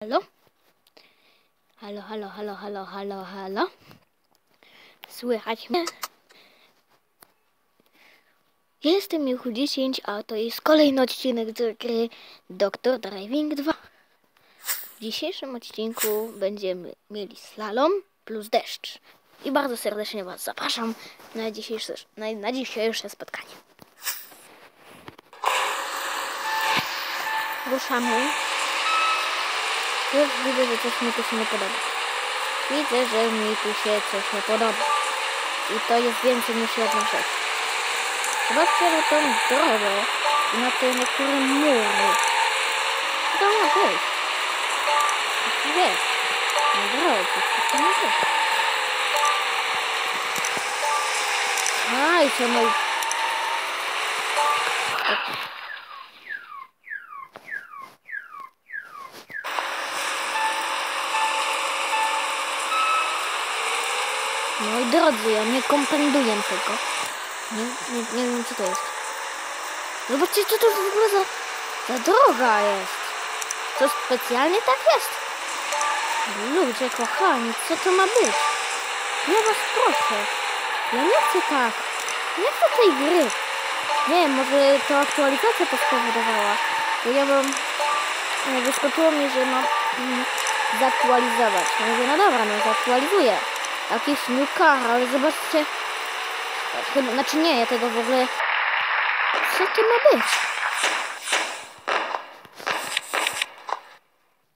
Halo? Halo, halo, halo, halo, halo, halo? Słychać mnie? Jestem Michu 10, a to jest kolejny odcinek z gry Doctor Driving 2. W dzisiejszym odcinku będziemy mieli slalom plus deszcz. I bardzo serdecznie Was zapraszam na dzisiejsze, na, na dzisiejsze spotkanie. Ruszamy. Już widzę, że coś mi tu się nie podoba. Widzę, że mi tu się coś nie podoba. I to jest więcej niż jedna rzecz. Zobaczcie na tą drogę i na te niektóre mury. Być? Co to jest? Na drodze, to ma być? A, i co moi... Moi drodzy, ja nie kompenduję tego. Nie, nie, nie wiem, co to jest. Zobaczcie, co to w ogóle za, za droga jest. To specjalnie tak jest. Ludzie, kochani, co to ma być? Ja was proszę. Ja nie chcę tak. Nie chcę tej gry. Nie może to aktualizacja to spowodowała. Bo ja e, Wyskoczyło mi, że mam mm, zaktualizować. Ja mówię, no dobra, no zaktualizuję. Jakiś new car, ale zobaczcie. Chyba, znaczy nie, ja tego w ogóle... Co to ma być?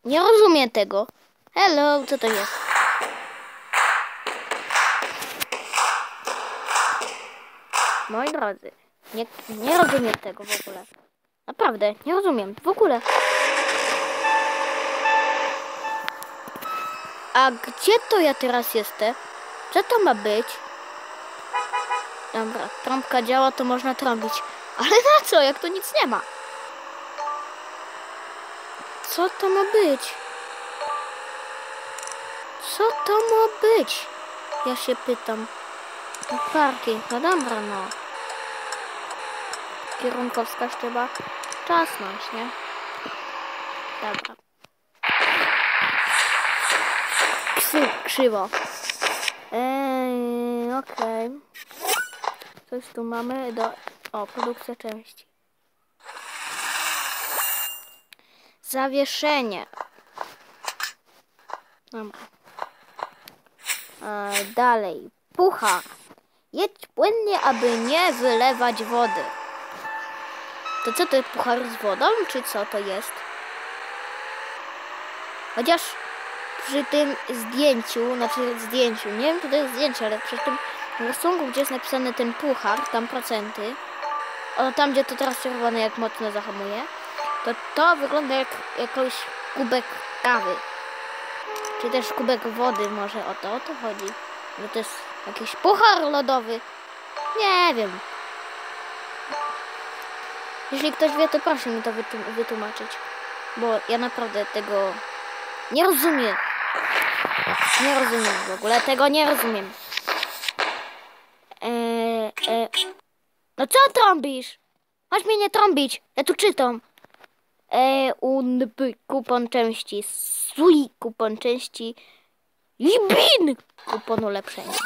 Nie rozumiem tego. Hello, co to jest? Moi drodzy, nie, nie rozumiem tego w ogóle. Naprawdę, nie rozumiem. W ogóle. A gdzie to ja teraz jestem? Co to ma być? Dobra, trąbka działa, to można trąbić. Ale na co, jak to nic nie ma? Co to ma być? Co to ma być? Ja się pytam. No, Parking, no dobra, no. Kierunkowska trzeba czasnąć, nie? Dobra. Krzywo. Eee, okej. Coś tu mamy do... O, produkcja części. Zawieszenie. Dobra. E, dalej. Pucha. Jedź płynnie, aby nie wylewać wody. To co to jest puchar z wodą, czy co to jest? Chociaż przy tym zdjęciu, znaczy zdjęciu, nie wiem, czy to jest zdjęcie, ale przy tym rysunku, gdzie jest napisany ten puchar, tam procenty, o tam, gdzie to teraz czerwone, jak mocno zahamuje, to to wygląda jak jakiś kubek kawy. Czy też kubek wody, może o to, o to chodzi. Że to jest jakiś puchar lodowy. Nie wiem. Jeśli ktoś wie, to proszę mi to wytłum- wytłumaczyć. Bo ja naprawdę tego nie rozumiem. Nie rozumiem w ogóle, tego nie rozumiem. Eee, e, no co trąbisz? Masz mnie nie trąbić, ja tu czytam. E, un, p, kupon części, sui, kupon części, libin, kupon ulepszenia.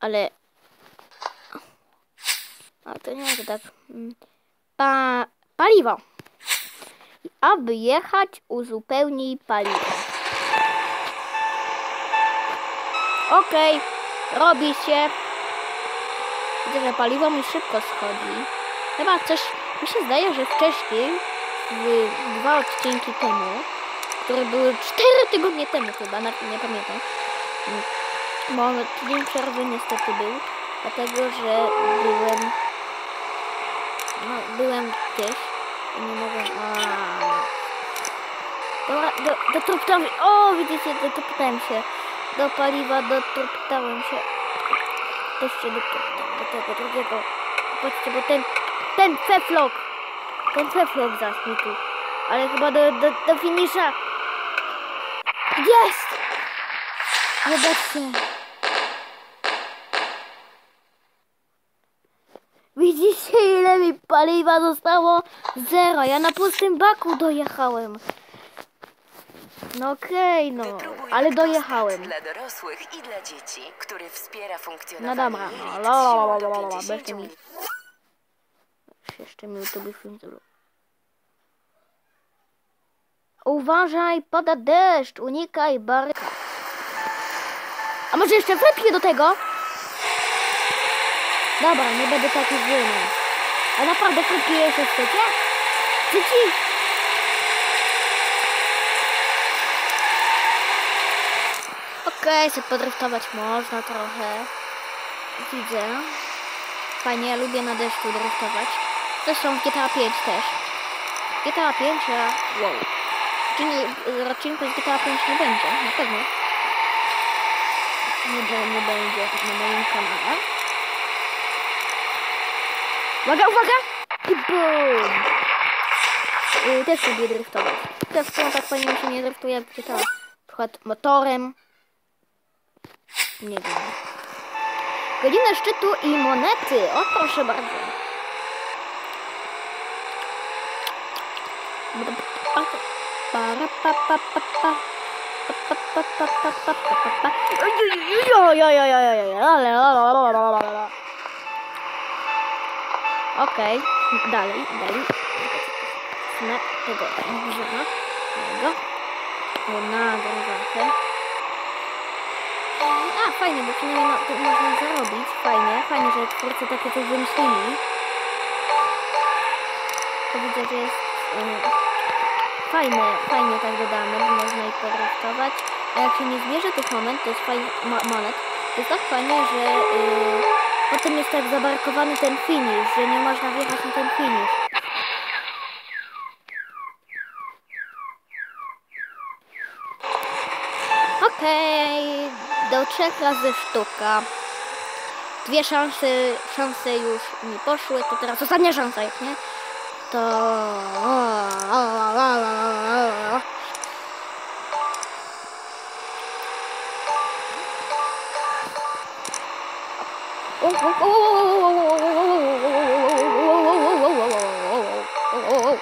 Ale, a to nie to tak, mm, pa, paliwo. Aby jechać, uzupełnij paliwo. Okej, robi się. Widzę, że paliwo mi szybko schodzi. Chyba coś, mi się zdaje, że wcześniej, dwa odcinki temu, które były cztery tygodnie temu chyba, nie pamiętam, bo tydzień przerwy niestety był, dlatego, że byłem, no, byłem gdzieś i nie mogłem, a, Dobra, do, dotruptałem się. O, widzicie, dotruptałem się. Do paliwa dotruptałem się. Też się dotruptałem do tego drugiego. Patrzcie, bo ten, ten feflok, ten feflok mi tu. Ale chyba do, do, do finisza. Jest! Zobaczcie. Widzicie ile mi paliwa zostało? Zero. Ja na pustym baku dojechałem. No okej, no. Wypróbuj Ale dojechałem. dla dorosłych i dla dzieci, który wspiera No funkcjonowanie dobra, no. jelit La, la, siłą la, do la, la, la, 50 Weźcie mi. Jeszcze mi YouTube film zrobił. Uważaj, pada deszcz, unikaj barykad. A może jeszcze frytki do tego? Dobra, nie będę taki zły. A naprawdę frytki jeszcze chcecie? Chcecie? Okej, sobie podryftować można trochę. Widzę. Fajnie, ja lubię na deszczu driftować. Zresztą w GTA 5 też. GTA 5, a... Wow. Czy nie, odcinku z GTA 5 nie będzie, na pewno. Nie, be- nie będzie na moim kanale. Uwaga, uwaga! I boom! Y, też lubię driftować. Też tak fajnie się nie driftuje w GTA. Na przykład motorem. Nie wiem. Godzina szczytu i monety. O, proszę bardzo. Okej, dalej, dalej. Na tego drzewa. Tego. Na drzewa. A, fajnie, bo przynajmniej no, tu można zarobić. Fajnie, fajnie, że twórcy takie coś wymyślili. To widzę, że jest um, fajne, fajnie tak dodane, bo można ich podreftować. A jak się nie zbierze tych moment, to jest fajnie, ma, monet, to jest tak fajnie, że yy, potem jest tak zabarkowany ten finish, że nie można wjechać na ten finish. Okej, trzech razy sztuka. Dwie szanse, szanse już mi poszły, to teraz ostatnia szansa, jak nie? To...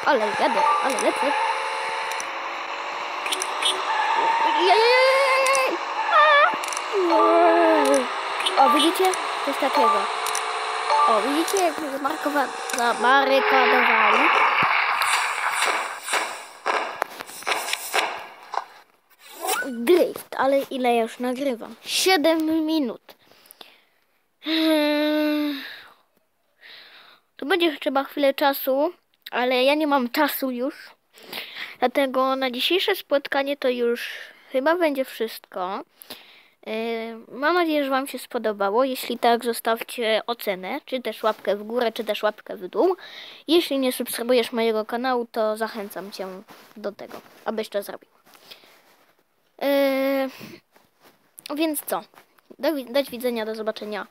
Ale jadę, ale lecę. O, widzicie? Coś takiego. O, widzicie, jak zabarykadowali? Drift, ale ile ja już nagrywam? 7 minut. Hmm. To będzie trzeba chwilę czasu, ale ja nie mam czasu już. Dlatego na dzisiejsze spotkanie to już chyba będzie wszystko. Yy, Mam nadzieję, że Wam się spodobało. Jeśli tak, zostawcie ocenę, czy też łapkę w górę, czy też łapkę w dół. Jeśli nie subskrybujesz mojego kanału, to zachęcam Cię do tego, abyś to zrobił. Yy, więc co? Do, dać widzenia, do zobaczenia